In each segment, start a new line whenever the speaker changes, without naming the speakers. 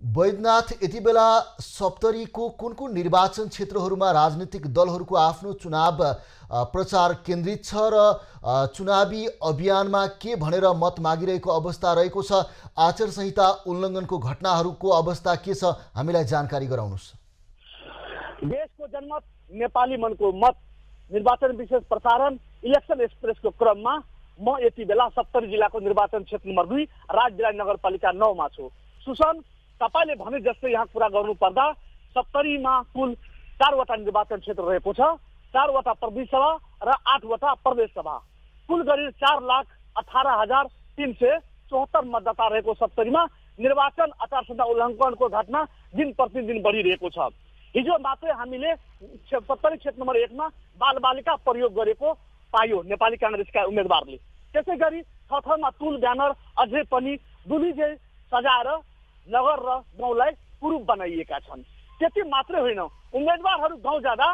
वैद्यनाथ यति बेला सप्तरीको कुन कुन निर्वाचन क्षेत्रहरूमा राजनीतिक दलहरूको आफ्नो चुनाव प्रचार केन्द्रित छ र चुनावी अभियानमा के भनेर मत मागिरहेको अवस्था रहेको छ आचार संहिता उल्लङ्घनको घटनाहरूको अवस्था के छ हामीलाई जानकारी गराउनुहोस्।
देशको जनमत नेपाली मनको मत निर्वाचन विशेष प्रसारण इलेक्सन एक्सप्रेसको क्रममा म यति बेला सप्तरी जिल्लाको निर्वाचन क्षेत्र नम्बर दुई राजविराज नगरपालिका नौमा छु। सुसन तपाईँले भने जस्तै यहाँ कुरा गर्नु पर्दा सप्तरीमा कुल चारवटा निर्वाचन क्षेत्र रहेको छ। चारवटा प्रदेश सभा र आठवटा प्रदेश सभा कुल गरी चार लाख अठार हजार तिन सय चौहत्तर मतदाता रहेको सप्तरीमा निर्वाचन आचार संहिता उल्लङ्घनको घटना दिन प्रतिदिन बढिरहेको छ। हिजो मात्रै हामीले सत्तरी क्षेत्र नम्बर एकमा बालबालिका प्रयोग गरेको पाइयो नेपाली काङ्ग्रेसका उम्मेद्वारले। त्यसै गरी छ ठाउँमा तुल ब्यानर अझै पनि दुलीजे सजाएर नगर र गाउँलाई कुरूप बनाइएका छन्। त्यति मात्रै होइन उम्मेद्वारहरू गाउँ जाँदा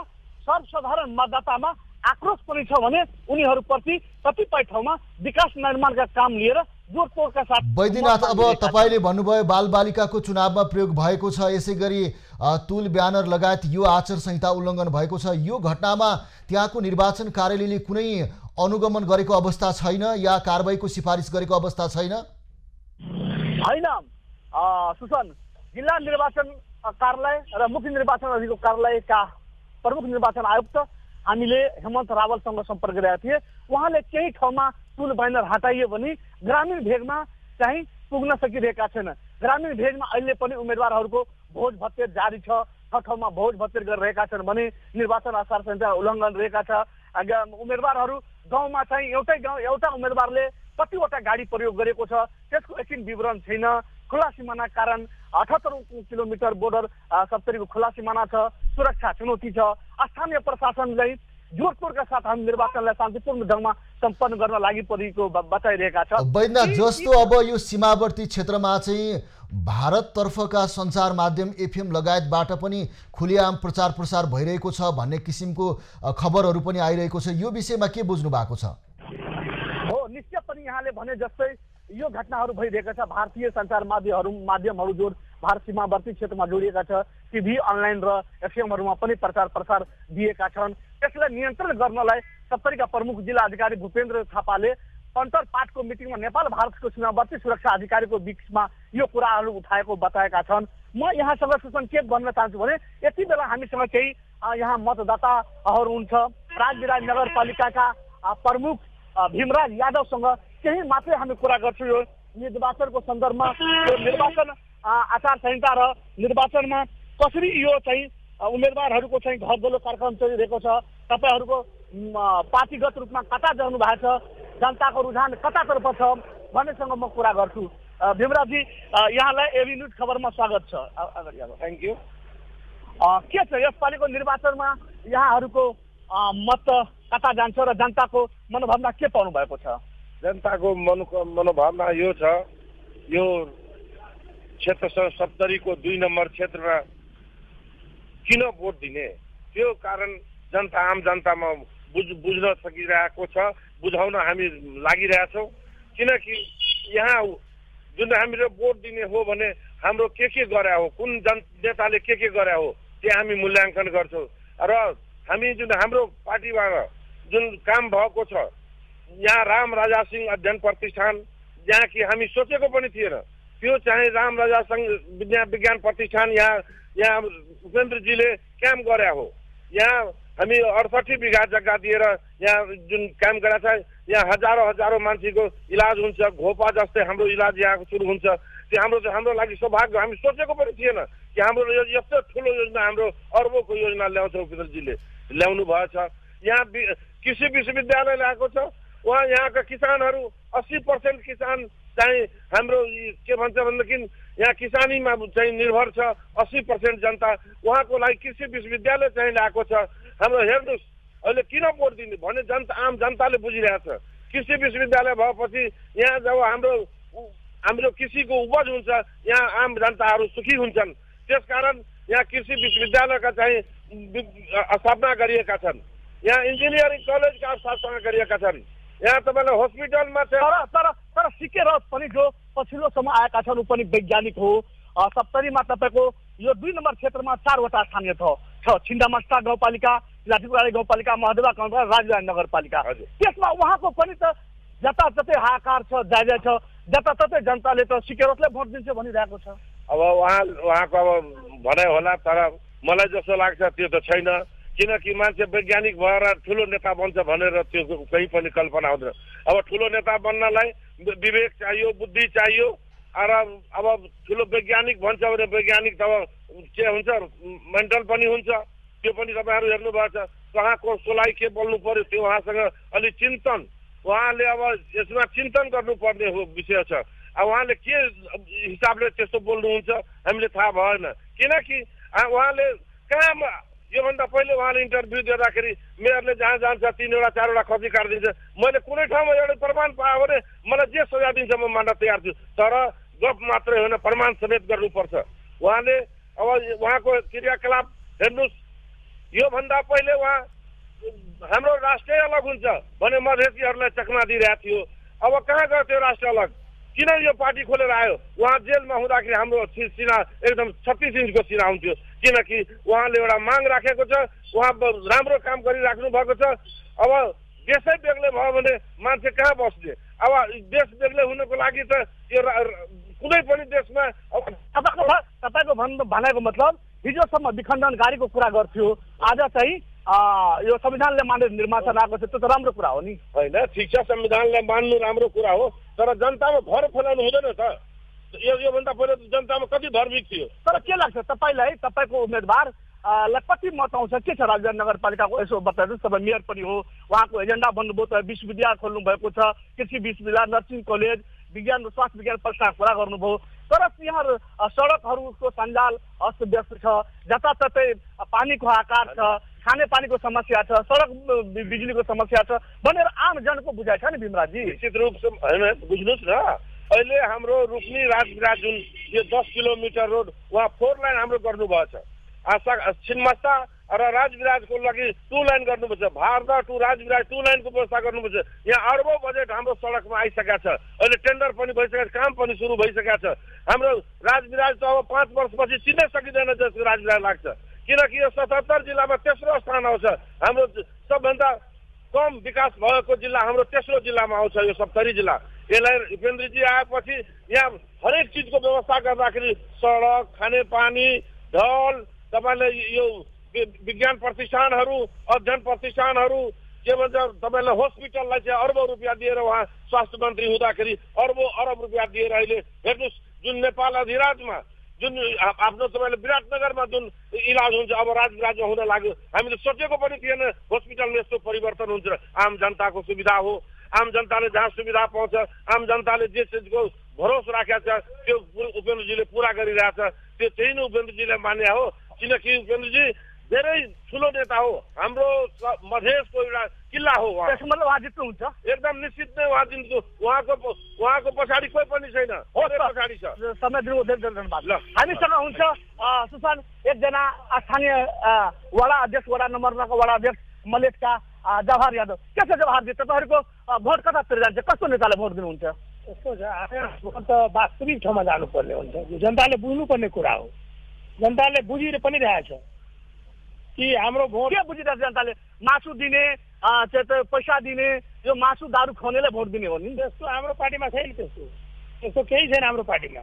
सर्वसाधारण मतदातामा आक्रोश पनि छ भने उनीहरूप्रति कतिपय ठाउँमा विकास निर्माणका काम लिएर जोडतोडका साथ
वैद्यनाथ अब। तपाईँले भन्नुभयो बालबालिकाको चुनावमा प्रयोग भएको छ। यसै गरी तुल ब्यानर लगायत यो आचार संहिता उल्लङ्घन भएको छ। यो घटनामा त्यहाँको निर्वाचन कार्यालयले कुनै अनुगमन गरेको अवस्था छैन या कारवाहीको सिफारिस गरेको अवस्था छैन?
होइन सुसन जिल्ला निर्वाचन कार्यालय र मुख्य निर्वाचन अधिको कार्यालयका प्रमुख निर्वाचन आयुक्त हामीले हेमन्त रावलसँग सम्पर्क गरेका थिए। उहाँले केही ठाउँमा टुल ब्यानर हटाइयो भने ग्रामीण भेगमा चाहिँ पुग्न सकिरहेका छैन। ग्रामीण भेगमा अहिले पनि उम्मेद्वारहरूको भोज भत्तेर जारी छ छ ठाउँमा भोज भत्तेर गरिरहेका छन् भने निर्वाचन आचार संहिता उल्लङ्घन रहेका छ। उम्मेद्वारहरू गाउँमा चाहिँ एउटै गाउँ एउटा उम्मेद्वारले कतिवटा गाडी प्रयोग गरेको छ त्यसको एकछिन विवरण छैन। खुला सिमाना कारण अठहत्तर किलोमिटर बोर्डर सप्तरीको खुला सिमाना छ सुरक्षा चुनौती छ। स्थानीय प्रशासनलाई जोडतोडका साथ हामी निर्वाचनलाई शान्तिपूर्ण ढङ्गमा सम्पन्न गर्न लागि परेको बताइरहेका छ
वैद्यनाथ
यी-
जस्तो अब यो सीमावर्ती क्षेत्रमा चाहिँ भारततर्फका सञ्चार माध्यम एफएम लगायतबाट पनि खुलेआम प्रचार प्रसार भइरहेको छ भन्ने किसिमको खबरहरू पनि आइरहेको छ। यो विषयमा के बुझ्नु भएको छ?
हो निश्चय पनि यहाँले भने जस्तै यो घटनाहरू भइरहेका छ। भारतीय सञ्चार माध्यमहरू माध्यमहरू जो भारत सीमावर्ती क्षेत्रमा जोडिएका छ। टिभी अनलाइन र एफएमहरूमा पनि प्रचार प्रसार दिएका छन्। त्यसलाई नियन्त्रण गर्नलाई सप्तरीका प्रमुख जिल्ला अधिकारी भूपेन्द्र थापाले अन्तर पाठको मिटिङमा नेपाल भारतको सीमावर्ती सुरक्षा अधिकारीको बिचमा यो कुराहरू उठाएको बताएका छन्। म यहाँसँग के भन्न चाहन्छु भने यति बेला हामीसँग केही यहाँ मतदाताहरू हुन्छ राजविराज नगरपालिकाका प्रमुख भीमराज यादवसँग केही मात्रै हामी कुरा गर्छौँ यो निर्वाचनको सन्दर्भमा यो निर्वाचन आचार संहिता र निर्वाचनमा कसरी यो चाहिँ उम्मेदवारहरूको चाहिँ घर दोलो कार्यक्रम चलिरहेको छ तपाईँहरूको पार्टीगत रूपमा कता जानु भएको छ जनताको रुझान कतातर्फ छ भन्नेसँग म कुरा गर्छु। अ, यहाँलाई एबी न्युज खबरमा स्वागत छ। अगाडि अब थ्याङ्क यू के छ यसपालिको निर्वाचनमा यहाँहरूको मत कता जान्छ र जनताको मनोभावना के पाउनु भएको छ?
जनताको मनको मनोभावना यो छ। यो क्षेत्र स- सप्तरीको दुई नम्बर क्षेत्रमा किन भोट दिने? त्यो कारण जनता आम जनतामा बुझ बुझ्न सकिरहेको छ बुझाउन हामी लागिरहेछौँ। किनकि यहाँ जुन हामीले भोट दिने हो भने हाम्रो के के गरे हो कुन जन नेताले के के गरे हो त्यो हामी मूल्याङ्कन गर्छौँ। र हामी जुन हाम्रो पार्टीबाट जुन काम भएको छ यहाँ राम राजा सिंह अध्ययन प्रतिष्ठान जहाँ कि हामी सोचेको पनि थिएन। त्यो चाहिँ राम राजा सिंह विज्ञा विज्ञान प्रतिष्ठान यहाँ यहाँ उपेन्द्रजीले काम गरे हो। यहाँ हामी अडसठी बिघा जग्गा दिएर यहाँ जुन काम गरेका छ यहाँ हजारौँ हजारौँ मान्छेको इलाज हुन्छ घोपा जस्तै हाम्रो इलाज यहाँ सुरु हुन्छ। त्यो हाम्रो हाम्रो लागि सौभाग्य हामी सोचेको पनि थिएन कि हाम्रो यो यस्तो ठुलो योजना हाम्रो अर्बको योजना ल्याउँछ उपेन्द्रजीले। ल्याउनु भएछ। यहाँ कृषि विश्वविद्यालय ल्याएको छ। उहाँ यहाँका किसानहरू अस्सी पर्सेन्ट किसान चाहिँ हाम्रो के भन्छ भनेदेखि यहाँ किसानीमा चाहिँ निर्भर छ। अस्सी पर्सेन्ट जनता उहाँको लागि कृषि विश्वविद्यालय चाहिँ ल्याएको छ। हाम्रो हेर्नुहोस् अहिले किन भोट दिने भने जनता आम जनताले बुझिरहेछ कृषि विश्वविद्यालय भएपछि यहाँ जब हाम्रो हाम्रो कृषिको उपज हुन्छ यहाँ आम जनताहरू सुखी हुन्छन्। त्यसकारण यहाँ कृषि विश्वविद्यालयका चाहिँ स्थापना गरिएका छन्। यहाँ इन्जिनियरिङ कलेजका स्थापना गरिएका छन्। यहाँ तपाईँलाई हस्पिटलमा
तर तर तर सिकेर पनि जो पछिल्लो समय आएका छन् ऊ पनि वैज्ञानिक हो। सप्तरीमा तपाईँको यो दुई नम्बर क्षेत्रमा चारवटा स्थानीय छ। छ छिन्डामस्टा गाउँपालिका लाठीकुराली गाउँपालिका महदेवा गाउँपालिका राजधानी नगरपालिका।
हजुर।
त्यसमा उहाँको पनि त जताततै हाहाकार छ जाय जाय छ जताततै जनताले त सिकेरसले भोट दिन्छ भनिरहेको छ।
अब उहाँ उहाँको अब भनाइ होला तर मलाई जस्तो लाग्छ त्यो त छैन। किनकि मान्छे वैज्ञानिक भएर ठुलो नेता बन्छ भनेर त्यो कहीँ पनि कल्पना हुँदैन। अब ठुलो नेता बन्नलाई विवेक चाहियो बुद्धि चाहियो र अब ठुलो वैज्ञानिक भन्छ भने वैज्ञानिक त अब के हुन्छ मेन्टल पनि हुन्छ त्यो पनि तपाईँहरू हेर्नुभएको छ। कहाँ कसलाई के बोल्नु पर्यो त्यो उहाँसँग अलिक चिन्तन। उहाँले अब यसमा चिन्तन गर्नुपर्ने हो विषय छ। अब उहाँले के हिसाबले त्यस्तो बोल्नुहुन्छ हामीले थाहा भएन। किनकि उहाँले कहाँ योभन्दा पहिले उहाँले इन्टरभ्यू दिँदाखेरि मेयरले जहाँ जान्छ तिनवटा चारवटा खसी काटिदिन्छ। मैले कुनै ठाउँमा एउटा प्रमाण पाएँ भने मलाई जे सजाय दिन्छ म मान्न तयार छु। तर गफ मात्रै होइन प्रमाण समेत गर्नुपर्छ। उहाँले अब उहाँको क्रियाकलाप हेर्नुहोस्। योभन्दा पहिले उहाँ हाम्रो राष्ट्रै अलग हुन्छ भने मधेसीहरूलाई चकमा दिइरहेको थियो। अब कहाँ गयो त्यो राष्ट्र अलग? किन यो पार्टी खोलेर आयो? उहाँ जेलमा हुँदाखेरि हाम्रो सिना एकदम छत्तिस इन्चको सिना हुन्थ्यो। किनकि उहाँले एउटा माग राखेको छ उहाँ राम्रो काम गरिराख्नु भएको छ। अब देशै बेग्लै भयो भने मान्छे कहाँ बस्ने? अब देश बेग्लै हुनको लागि त यो कुनै पनि देशमा
तपाईँको तपाईँको भन्नु भनेको मतलब हिजोसम्म विखण्डनकारीको कुरा गर्थ्यो। आज चाहिँ यो संविधानले मानेर निर्वाचन आएको छ त्यो त राम्रो कुरा हो नि।
होइन ठिक छ संविधानलाई मान्नु राम्रो कुरा हो तर जनतामा भर फैलाउनु हुँदैन त। यो योभन्दा पहिले त जनतामा कति भरविक थियो?
तर के लाग्छ तपाईँलाई? तपाईँको उम्मेदवार लाई कति मत आउँछ? के छ राजधानी नगरपालिकाको? यसो बताइदिनुहोस् तपाईँ मेयर पनि हो उहाँको एजेन्डा भन्नुभयो त विश्वविद्यालय खोल्नु भएको छ कृषि विश्वविद्यालय नर्सिङ कलेज विज्ञान र स्वास्थ्य विज्ञान परीक्षाको कुरा गर्नुभयो। तर यहाँ सडकहरूको सञ्जाल अस्तव्यस्त छ जताततै पानीको आकार छ खानेपानीको समस्या छ सडक बिजुलीको समस्या छ भनेर आम जनको बुझाइ छ नि भीमराजी
निश्चित रूप होइन बुझ्नुहोस् न। अहिले हाम्रो रुक्मी राजविराज जुन यो दस किलोमिटर रोड उहाँ फोर लाइन हाम्रो गर्नुभएको छ। आशा छिन्मस्ता र राजविराजको लागि टू लाइन गर्नुपर्छ भारदा टु राजविराज टू लाइनको व्यवस्था गर्नुपर्छ यहाँ अरबौँ बजेट हाम्रो सडकमा आइसकेको छ। अहिले टेन्डर पनि भइसकेको छ काम पनि सुरु भइसकेको छ। हाम्रो राजविराज त अब पाँच वर्षपछि चिन्नै सकिँदैन जसको राजविराज लाग्छ। किनकि यो सतहत्तर जिल्लामा तेस्रो स्थान आउँछ। हाम्रो सबभन्दा कम विकास भएको जिल्ला हाम्रो तेस्रो जिल्लामा आउँछ यो सप्तरी जिल्ला। यसलाई उपेन्द्रजी आएपछि यहाँ हरेक चिजको व्यवस्था गर्दाखेरि सडक, खानेपानी, ढल, तपाईँले यो विज्ञान प्रतिष्ठानहरू, अध्ययन प्रतिष्ठानहरू, के भन्छ तपाईँलाई हस्पिटललाई चाहिँ अरबौँ रुपियाँ दिएर उहाँ स्वास्थ्य मन्त्री हुँदाखेरि अर्बौँ अरब रुपियाँ दिएर अहिले हेर्नुहोस्, जुन नेपाल अधिराजमा जुन आफ्नो तपाईँले विराटनगरमा जुन इलाज हुन्छ अब राजविराजमा हुन लाग्यो। हामीले सोचेको पनि थिएन हस्पिटलमा यस्तो परिवर्तन हुन्छ। आम जनताको सुविधा हो। आम जनताले जहाँ सुविधा पाउँछ आम जनताले जे चिजको भरोस राखेको छ त्यो उपेन्द्रजीले पुरा गरिरहेछ। त्यो त्यही नै उपेन्द्रजीले मान्या हो। किनकि उपेन्द्रजी धेरै ठुलो नेता हो। हाम्रो मधेसको एउटा किल्ला हो उहाँ।
त्यसको मतलब उहाँ जित्नुहुन्छ
एकदम निश्चित नै उहाँ दिन्छु उहाँको उहाँको पछाडि कोही पनि छैन। पछाडि छ।
समय दिनु धेरै धेरै धन्यवाद।
ल।
हामीसँग हुन्छ अ, सुशान्त एकजना स्थानीय वडा अध्यक्ष वडा नम्बर नौको वडा अध्यक्ष मलेटका जवाहर यादव। के छ जवाहरजी तपाईँहरूको भोट कतातिर जान्छ कस्तो नेतालाई भोट दिनुहुन्छ?
यस्तो छ त वास्तविक ठाउँमा जानुपर्ने हुन्छ। जनताले बुझ्नुपर्ने कुरा हो। जनताले बुझि पनि रहेछ। कि हाम्रो भोट
के बुझिरहेको छ जनताले? मासु दिने पैसा दिने यो मासु दारू खुवाउनेलाई भोट दिने हो नि?
त्यस्तो हाम्रो पार्टीमा छैन त्यस्तो। त्यस्तो केही छैन हाम्रो पार्टीमा।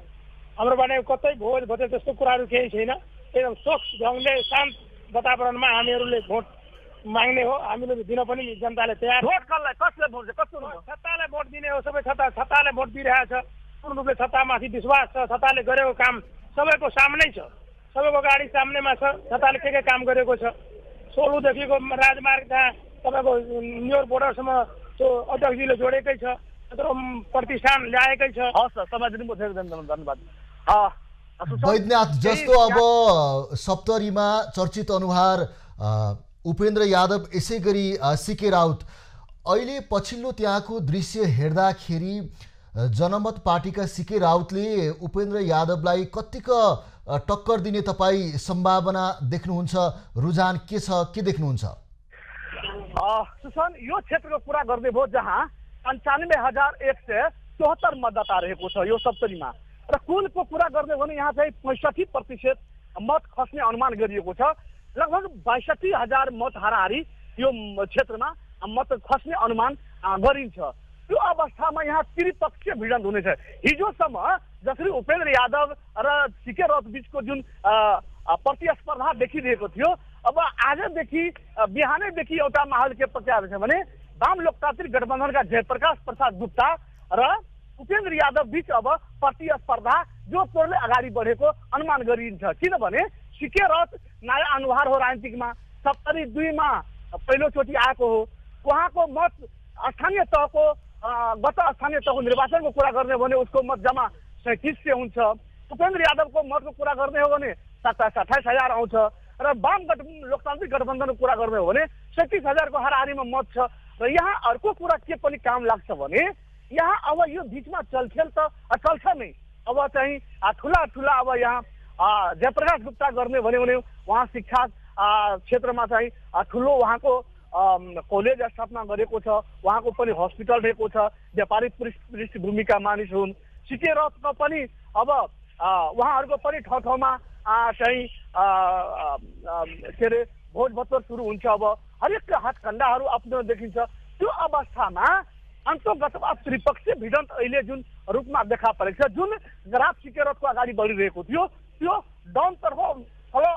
हाम्रो पार्टीमा कतै भोज भोज त्यस्तो कुराहरू केही छैन। एकदम स्वच्छ ढङ्गले शान्त वातावरणमा हामीहरूले भोट माग्ने हो। हामीले दिन पनि जनताले तयार
भोट कसलाई कसले भोट कस्तो?
सत्तालाई भोट दिने हो। सबै सत्ता सत्ताले भोट दिइरहेछ पूर्ण रूपले सत्तामाथि विश्वास छ? सत्ताले गरेको काम सबैको सामनै छ। सबैको गाडी सामनेमा छ सत्ताले के के काम गरेको छ? सोलुदेखिको राजमार्ग त्यहाँ तपाईँको न्युयोर्क बोर्डरसम्म त्यो अध्यक्षजीले जोडेकै छ त्यत्रो प्रतिष्ठान ल्याएकै छ?
हस् त समय दिनु धेरै धेरै धन्यवाद
वैद्यनाथ जस्तो अब सप्तरीमा चर्चित अनुहार उपेन्द्र यादव यसै गरी सिके राउत। अहिले पछिल्लो त्यहाँको दृश्य हेर्दाखेरि जनमत पार्टीका सिके राउतले उपेन्द्र यादवलाई कतिको अ, टक्कर दिने तपाईँ सम्भावना देख्नुहुन्छ? रुझान के छ? के देख्नुहुन्छ?
सुशान्त यो क्षेत्रको कुरा गर्दै भयो जहाँ पन्चानब्बे हजार एक सय चौहत्तर मतदाता रहेको छ यो सप्तरीमा र कुलको कुरा गर्ने भने यहाँ चाहिँ पैँसठी प्रतिशत मत खस्ने अनुमान गरिएको छ। लगभग बैसठी हजार मत हाराहारी यो क्षेत्रमा मत खस्ने अनुमान गरिन्छ। त्यो अवस्थामा यहाँ त्रिपक्षीय भिडन्त हुनेछ। हिजोसम्म जसरी उपेन्द्र यादव र सिके रथ बिचको जुन प्रतिस्पर्धा देखिरहेको थियो अब आजदेखि बिहानैदेखि एउटा माहौल के पक्याएको छ भने वाम लोकतान्त्रिक गठबन्धनका जयप्रकाश प्रसाद गुप्ता र उपेन्द्र यादव बिच अब प्रतिस्पर्धा जोडतोडले अगाडि बढेको अनुमान गरिन्छ। किनभने सिके रथ नयाँ अनुहार हो राजनीतिकमा सत्तरी दुईमा पहिलोचोटि आएको हो। उहाँको मत स्थानीय तहको गत स्थानीय तहको निर्वाचनको कुरा गर्ने भने उसको मत जम्मा सय हुन्छ। उपेन्द्र यादवको मतको कुरा गर्ने हो भने सत्ताइस अठाइस हजार आउँछ र वाम गठ लोकतान्त्रिक गठबन्धनको कुरा गर्ने हो भने सैँतिस हजारको हाराहारीमा मत छ र यहाँ अर्को कुरा के पनि काम लाग्छ भने यहाँ अब यो बिचमा चलखेल त चल्छ नै। अब चाहिँ ठुला ठुला अब यहाँ जयप्रकाश गुप्ता गर्ने भन्यो भने उहाँ शिक्षा क्षेत्रमा चाहिँ ठुलो उहाँको कलेज स्थापना गरेको छ। उहाँको पनि हस्पिटल रहेको छ। व्यापारिक पृष्ठ- पृष्ठभूमिका मानिस हुन्। सिके रथको पनि अब उहाँहरूको पनि ठाउँ ठाउँमा चाहिँ के अरे भोज भत्तर सुरु हुन्छ अब। हरेक हातखण्डाहरू आफ्नो देखिन्छ। त्यो अवस्थामा अन्तर्गतमा त्रिपक्षीय भिडन्त अहिले जुन रूपमा देखा परेको छ जुन ग्राफ सिकेरतको अगाडि बढिरहेको थियो त्यो डाउनतर्फ फलो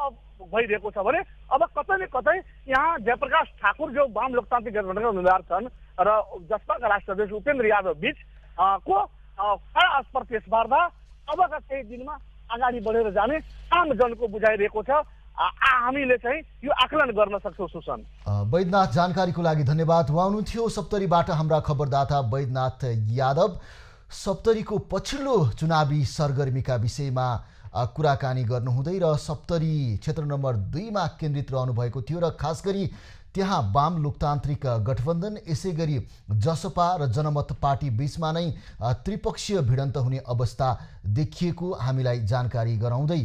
भइरहेको छ भने अब कतै न कतै यहाँ जयप्रकाश ठाकुर जो वाम लोकतान्त्रिक गठबन्धनका उम्मेद्वार छन् र जसपाका राष्ट्र अध्यक्ष उपेन्द्र यादव बिच को अ, कड़ा प्रतिस्पर्धा अबका केही दिनमा अगाडि बढेर जाने आम जनको बुझाइरहेको छ। हामीले चाहिँ यो आकलन गर्न सक्छौँ सुसन
अ, वैद्यनाथ जानकारीको लागि धन्यवाद। उहाँ हुनुहुन्थ्यो सप्तरीबाट हाम्रा खबरदाता वैद्यनाथ यादव। सप्तरीको पछिल्लो चुनावी सरगर्मीका विषयमा कुराकानी गर्नुहुँदै र सप्तरी क्षेत्र नम्बर दुईमा केन्द्रित रहनुभएको थियो र खास गरी त्यहाँ वाम लोकतान्त्रिक गठबन्धन यसै गरी जसपा र जनमत पार्टी बीचमा नै त्रिपक्षीय भिडन्त हुने अवस्था देखिएको हामीलाई जानकारी गराउँदै